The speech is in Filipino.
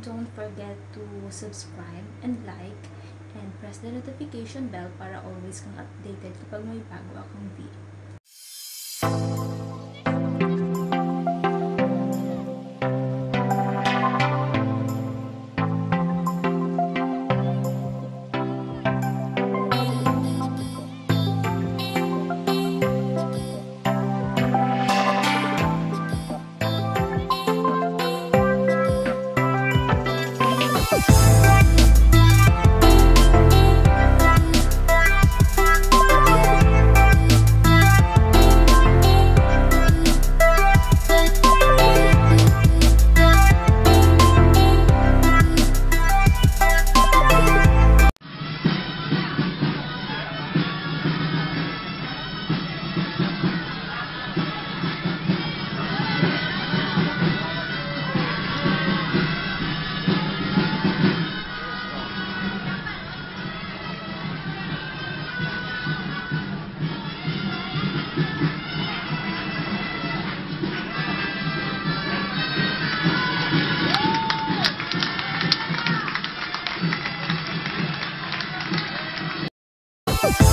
Don't forget to subscribe and like and press the notification bell para always kang updated kapag may bago akong video. Woo!